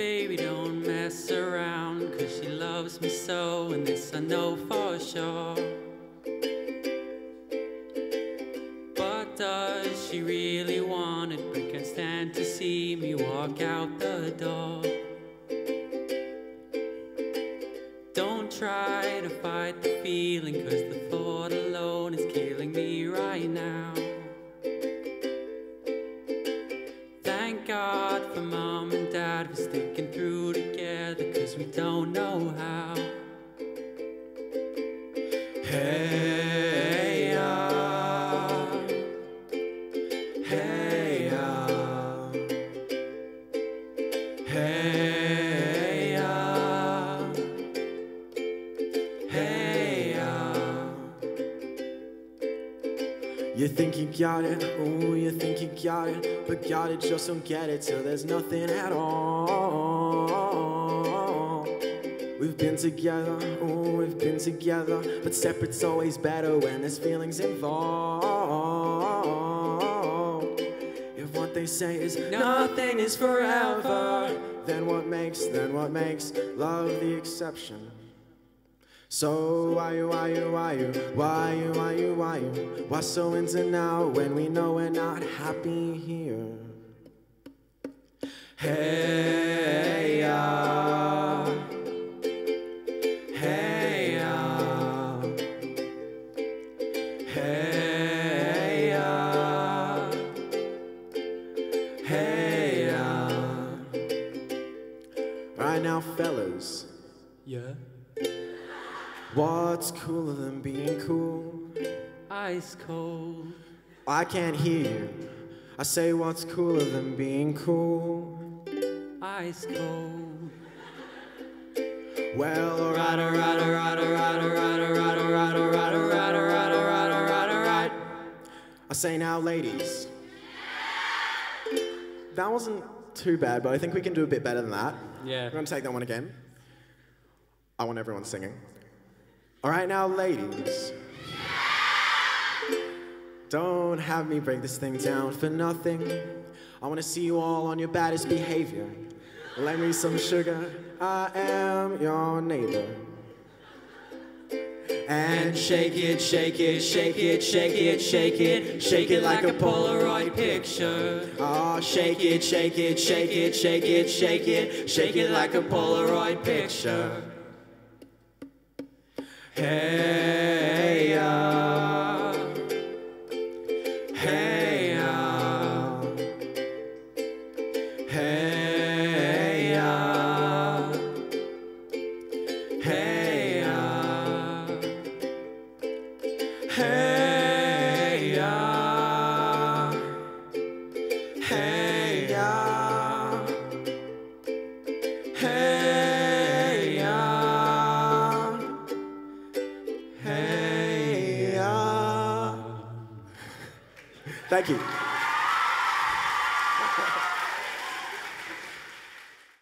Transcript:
baby don't mess around, cause she loves me so, and this I know for sure. But does she really want it? But can't stand to see me walk out the door. Don't try to fight the feeling, cause the thought alone is killing me right now. Thank God for mom and dad for sticking don't know how. Hey, ah. Hey, ah. Hey, ah. Hey. You think you got it, oh, you think you got it, but got it, just don't get it till there's nothing at all. We've been together, oh, we've been together, but separate's always better when there's feelings involved. If what they say is nothing is forever, then what makes, then what makes love the exception? So why you, why you, why you, why you, why you, why you, why so into now when we know we're not happy here? Hey, Hey, ah. Hey, ah. Right now, fellas. Yeah. What's cooler than being cool? Ice cold. I can't hear you. I say, what's cooler than being cool? Ice cold. Well, alright, alright, alright, alright, alright, say now, ladies. That wasn't too bad, but I think we can do a bit better than that. Yeah. We're gonna take that one again. I want everyone singing. All right, now, ladies. Don't have me break this thing down for nothing. I wanna see you all on your baddest behavior. Lend me some sugar, I am your neighbor. And shake it, shake it, shake it, shake it, shake it, shake it like a Polaroid picture. Oh, shake it, shake it, shake it, shake it, shake it, shake it like a Polaroid picture. Hey, Hey, ah. Hey, ah. Hey, ah. Thank you.